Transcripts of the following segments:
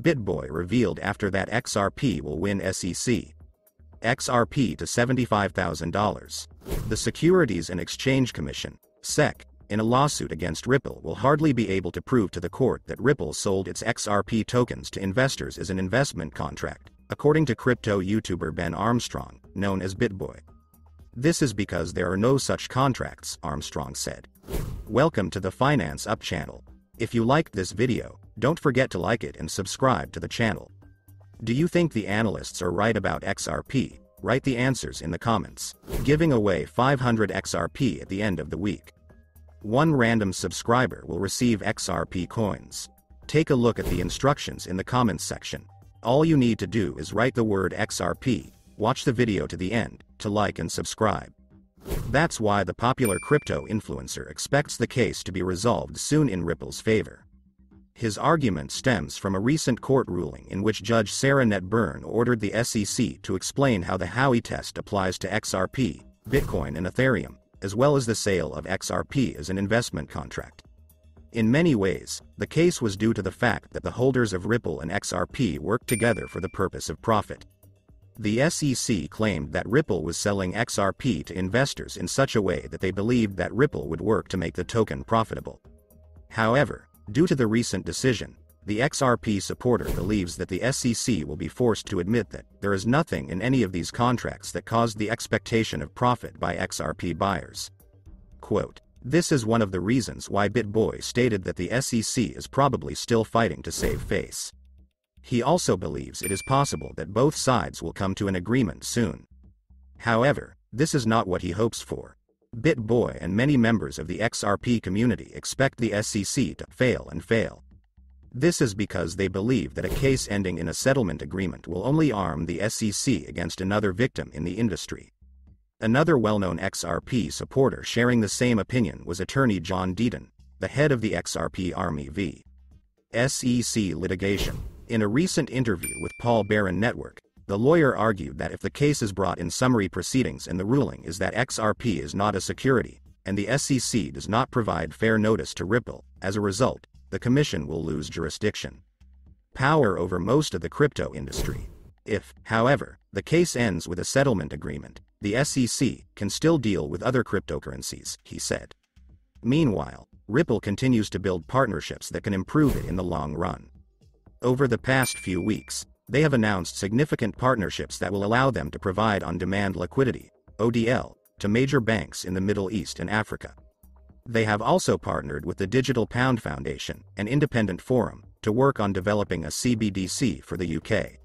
BitBoy revealed after that XRP will win SEC. XRP to $75,000. The Securities and Exchange Commission, SEC, in a lawsuit against Ripple will hardly be able to prove to the court that Ripple sold its XRP tokens to investors as an investment contract, according to crypto YouTuber Ben Armstrong, known as BitBoy. This is because there are no such contracts, Armstrong said. Welcome to the Finance Up channel. If you liked this video, don't forget to like it and subscribe to the channel. Do you think the analysts are right about XRP? Write the answers in the comments. Giving away 500 XRP at the end of the week. One random subscriber will receive XRP coins. Take a look at the instructions in the comments section. All you need to do is write the word XRP, watch the video to the end, to like and subscribe. That's why the popular crypto influencer expects the case to be resolved soon in Ripple's favor. His argument stems from a recent court ruling in which Judge Sarah Netburn ordered the SEC to explain how the Howey test applies to XRP, Bitcoin and Ethereum, as well as the sale of XRP as an investment contract. In many ways, the case was due to the fact that the holders of Ripple and XRP worked together for the purpose of profit. The SEC claimed that Ripple was selling XRP to investors in such a way that they believed that Ripple would work to make the token profitable. However, due to the recent decision, the XRP supporter believes that the SEC will be forced to admit that there is nothing in any of these contracts that caused the expectation of profit by XRP buyers. Quote, this is one of the reasons why BitBoy stated that the SEC is probably still fighting to save face. He also believes it is possible that both sides will come to an agreement soon. However, this is not what he hopes for. BitBoy and many members of the XRP community expect the SEC to fail and fail. This is because they believe that a case ending in a settlement agreement will only arm the SEC against another victim in the industry. Another well-known XRP supporter sharing the same opinion was attorney John Deaton, the head of the XRP Army v. SEC litigation. In a recent interview with Paul Barron Network, the lawyer argued that if the case is brought in summary proceedings and the ruling is that XRP is not a security, and the SEC does not provide fair notice to Ripple, as a result, the Commission will lose jurisdiction. Power over most of the crypto industry. If, however, the case ends with a settlement agreement, the SEC can still deal with other cryptocurrencies, he said. Meanwhile, Ripple continues to build partnerships that can improve it in the long run. Over the past few weeks, they have announced significant partnerships that will allow them to provide on-demand liquidity, ODL, to major banks in the Middle East and Africa. They have also partnered with the Digital Pound Foundation, an independent forum, to work on developing a CBDC for the UK.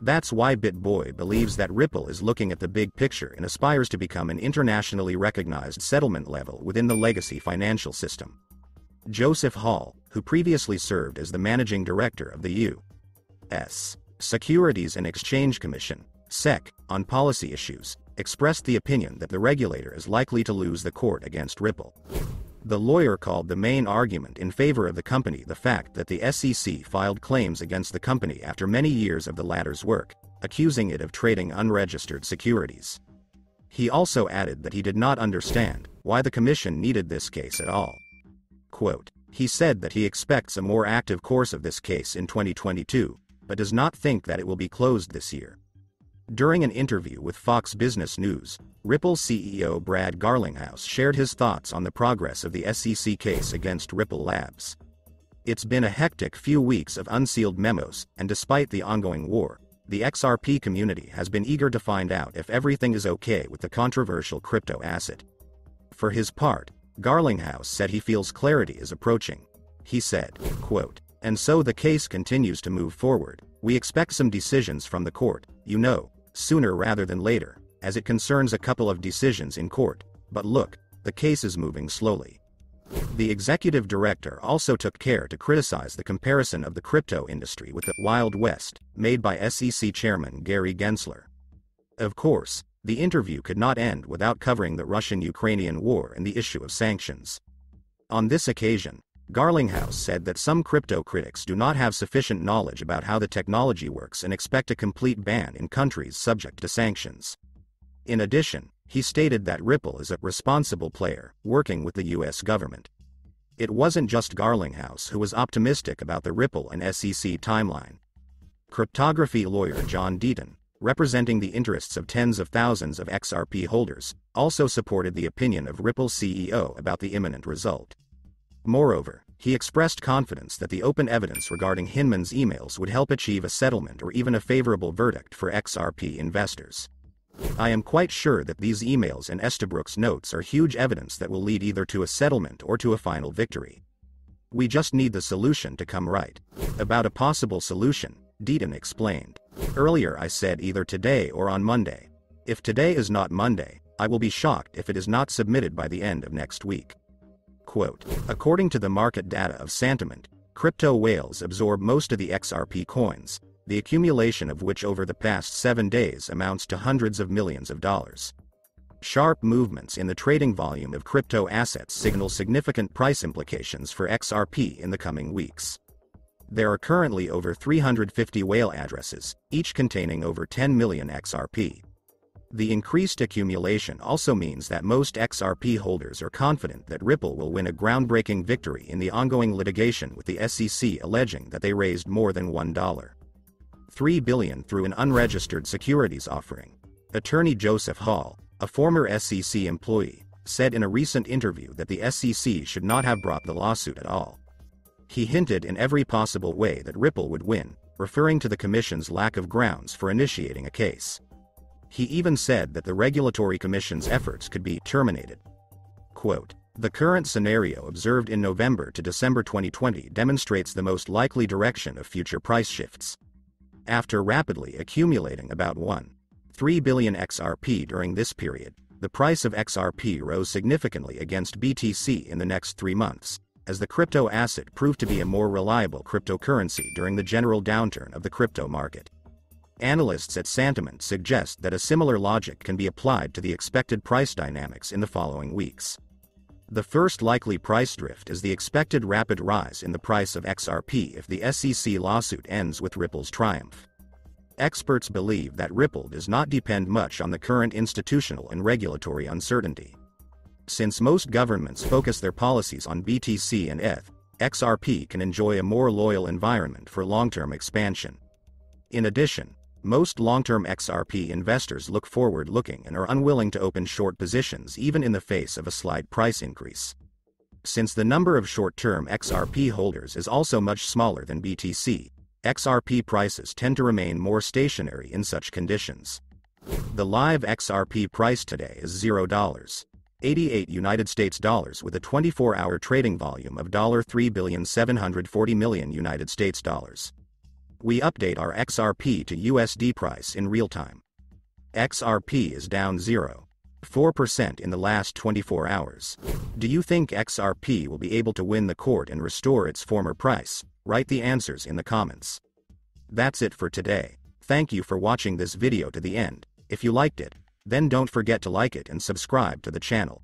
That's why BitBoy believes that Ripple is looking at the big picture and aspires to become an internationally recognized settlement level within the legacy financial system. Joseph Hall, who previously served as the managing director of the U.S. Securities and Exchange Commission, SEC, on policy issues, expressed the opinion that the regulator is likely to lose the court against Ripple. The lawyer called the main argument in favor of the company the fact that the SEC filed claims against the company after many years of the latter's work, accusing it of trading unregistered securities. He also added that he did not understand why the commission needed this case at all. Quote, he said that he expects a more active course of this case in 2022, but does not think that it will be closed this year. During an interview with Fox Business News, Ripple CEO Brad Garlinghouse shared his thoughts on the progress of the SEC case against Ripple Labs. It's been a hectic few weeks of unsealed memos, and despite the ongoing war, the XRP community has been eager to find out if everything is okay with the controversial crypto asset. For his part, Garlinghouse said he feels clarity is approaching. He said, quote, and so the case continues to move forward. We expect some decisions from the court, you know, sooner rather than later, as it concerns a couple of decisions in court, but look, the case is moving slowly. The executive director also took care to criticize the comparison of the crypto industry with the Wild West, made by SEC Chairman Gary Gensler. Of course, the interview could not end without covering the Russian-Ukrainian war and the issue of sanctions. On this occasion, Garlinghouse said that some crypto critics do not have sufficient knowledge about how the technology works and expect a complete ban in countries subject to sanctions. In addition, he stated that Ripple is a responsible player, working with the US government. It wasn't just Garlinghouse who was optimistic about the Ripple and SEC timeline. Cryptography lawyer John Deaton, representing the interests of tens of thousands of XRP holders, also supported the opinion of Ripple's CEO about the imminent result. Moreover, he expressed confidence that the open evidence regarding Hinman's emails would help achieve a settlement or even a favorable verdict for XRP investors. I am quite sure that these emails and Estabrook's notes are huge evidence that will lead either to a settlement or to a final victory. We just need the solution to come right. About a possible solution, Deaton explained. Earlier I said either today or on Monday. If today is not Monday, I will be shocked if it is not submitted by the end of next week. Quote, According to the market data of Santiment, crypto whales absorb most of the XRP coins, the accumulation of which over the past seven days amounts to hundreds of millions of dollars. Sharp movements in the trading volume of crypto assets signal significant price implications for XRP in the coming weeks. There are currently over 350 whale addresses, each containing over 10 million XRP. The increased accumulation also means that most XRP holders are confident that Ripple will win a groundbreaking victory in the ongoing litigation with the SEC alleging that they raised more than $1. 3 billion through an unregistered securities offering. Attorney Joseph Hall, a former SEC employee, said in a recent interview that the SEC should not have brought the lawsuit at all. He hinted in every possible way that Ripple would win, referring to the Commission's lack of grounds for initiating a case. He even said that the Regulatory Commission's efforts could be terminated. Quote, the current scenario observed in November to December 2020 demonstrates the most likely direction of future price shifts after rapidly accumulating about 1.3 billion XRP during this period, the price of XRP rose significantly against BTC in the next three months, as the crypto asset proved to be a more reliable cryptocurrency during the general downturn of the crypto market. Analysts at Santiment suggest that a similar logic can be applied to the expected price dynamics in the following weeks. The first likely price drift is the expected rapid rise in the price of XRP if the SEC lawsuit ends with Ripple's triumph. Experts believe that Ripple does not depend much on the current institutional and regulatory uncertainty. Since most governments focus their policies on BTC and ETH, XRP can enjoy a more loyal environment for long-term expansion. In addition, most long-term XRP investors look forward-looking and are unwilling to open short positions even in the face of a slight price increase. Since the number of short-term XRP holders is also much smaller than BTC, XRP prices tend to remain more stationary in such conditions. The live XRP price today is $0. 88 United States dollars with a 24-hour trading volume of $3,740 million United States dollars we update our XRP to USD price in real time. XRP is down 0.4% in the last 24 hours. Do you think XRP will be able to win the court and restore its former price? Write the answers in the comments. That's it for today. Thank you for watching this video to the end. If you liked it, then don't forget to like it and subscribe to the channel.